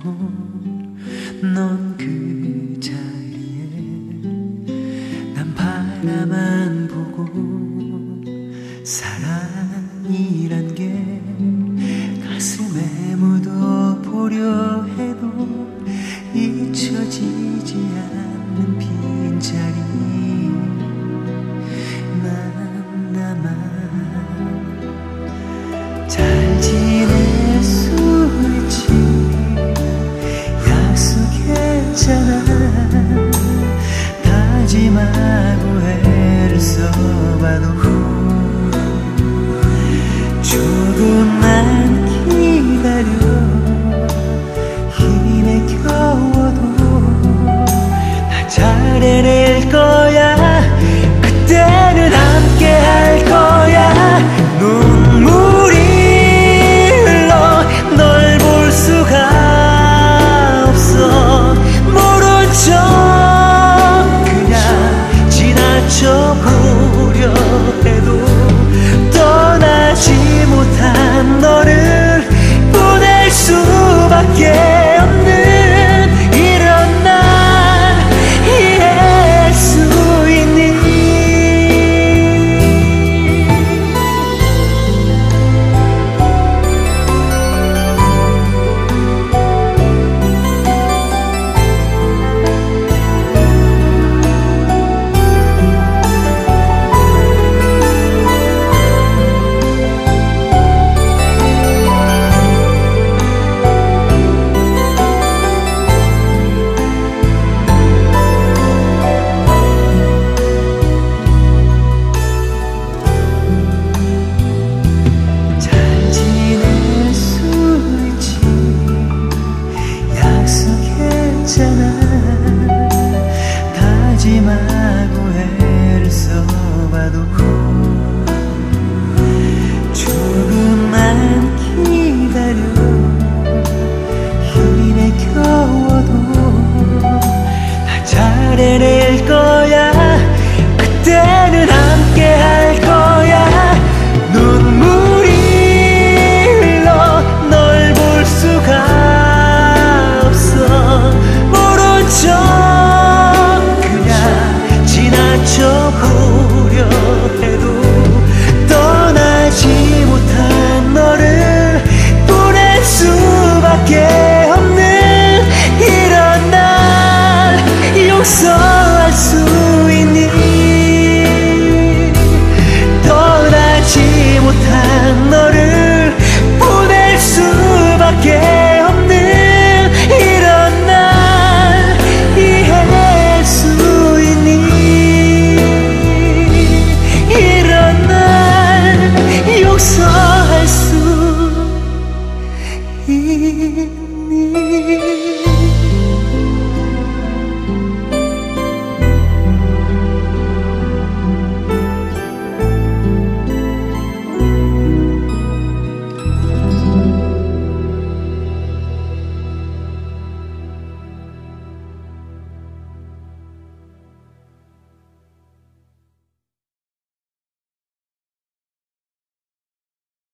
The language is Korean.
넌 그 자리에 난 바라만 보고 사랑이란 게 가슴에 묻어보려 해도 잊혀지지 않는 빈자리. 난 남아 잘 지내 Sana so